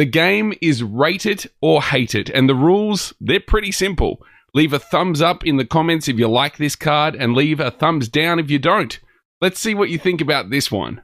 The game is rate it or hate it, and the rules, they're pretty simple. Leave a thumbs up in the comments if you like this card, and leave a thumbs down if you don't. Let's see what you think about this one.